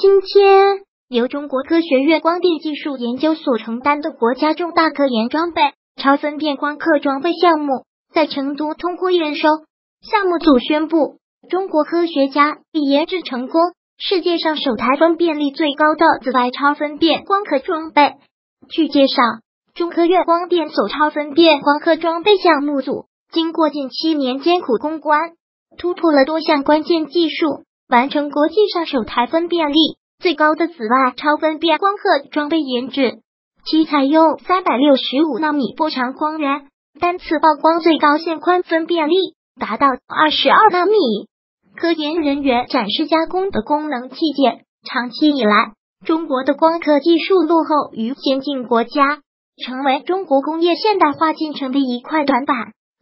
今天由中国科学院光电技术研究所承担的国家重大科研装备超分辨光刻装备项目在成都通过验收，项目组宣布，中国科学家已研制成功世界上首台分辨率最高的紫外超分辨光刻装备。据介绍，中科院光电所超分辨光刻装备项目组经过近七年艰苦攻关，突破了多项关键技术。完成国际上首台分辨率最高的紫外超分辨光刻装备研制，其采用三百六十五纳米波长光源，单次曝光最高线宽分辨率达到二十二纳米。科研人员展示加工的功能器件。长期以来，中国的光刻技术落后于先进国家，成为中国工业现代化进程的一块短板。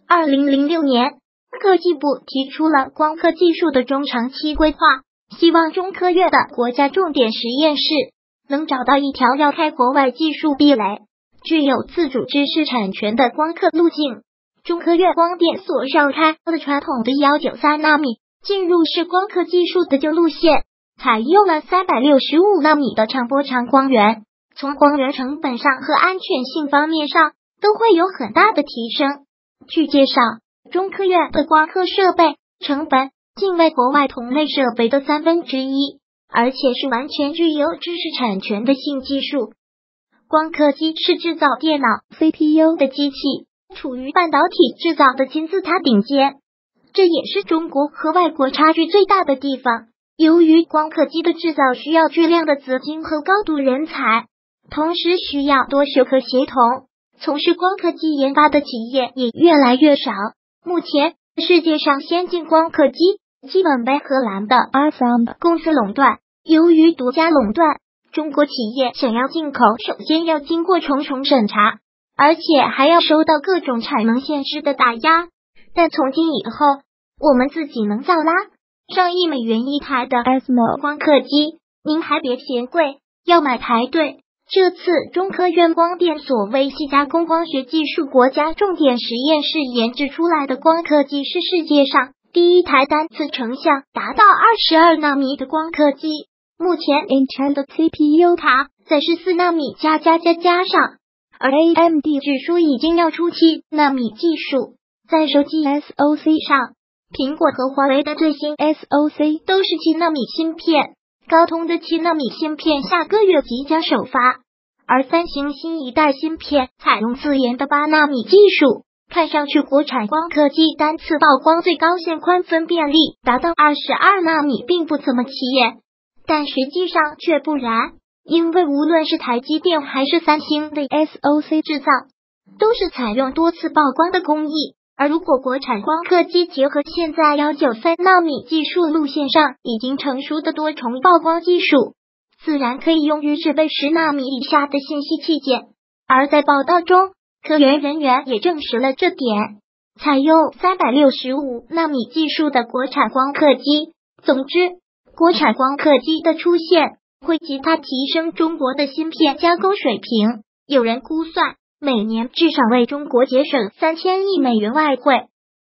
二零零六年。科技部提出了光刻技术的中长期规划，希望中科院的国家重点实验室能找到一条绕开国外技术壁垒、具有自主知识产权的光刻路径。中科院光电所绕开的传统的幺九三纳米进入式光刻技术的旧路线，采用了三百六十五纳米的长波长光源，从光源成本上和安全性方面上都会有很大的提升。据介绍。中科院的光刻设备成本仅为国外同类设备的三分之一，而且是完全具有知识产权的新技术。光刻机是制造电脑 CPU 的机器，处于半导体制造的金字塔顶尖，这也是中国和外国差距最大的地方。由于光刻机的制造需要巨量的资金和高度人才，同时需要多学科协同，从事光刻机研发的企业也越来越少。目前，世界上先进光刻机基本被荷兰的 Arfam 公司垄断。由于独家垄断，中国企业想要进口，首先要经过重重审查，而且还要受到各种产能限制的打压。但从今以后，我们自己能造啦，上亿美元一台的 Asmo 光刻机，您还别嫌贵，要买排队。这次中科院光电所微细加工光学技术国家重点实验室研制出来的光刻机是世界上第一台单次成像达到二十二纳米的光刻机。目前 Intel 的 CPU 卡在十四纳米加加加加上，而 AMD 据说已经要出七纳米技术。在手机 SOC 上，苹果和华为的最新 SOC 都是七纳米芯片。高通的七纳米芯片下个月即将首发，而三星新一代芯片采用自研的八纳米技术，看上去国产光刻机单次曝光最高线宽分辨率达到二十二纳米，并不怎么起眼，但实际上却不然，因为无论是台积电还是三星的 SOC 制造，都是采用多次曝光的工艺。而如果国产光刻机结合现在幺九三纳米技术路线上已经成熟的多重曝光技术，自然可以用于制备十纳米以下的信息器件。而在报道中，科研人员也证实了这点。采用三百六十五纳米技术的国产光刻机，总之，国产光刻机的出现会极大提升中国的芯片加工水平。有人估算。每年至少为中国节省三千亿美元外汇。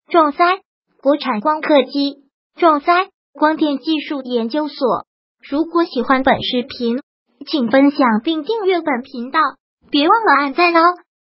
壮哉国产光刻机，壮哉光电技术研究所。如果喜欢本视频，请分享并订阅本频道，别忘了按赞哦。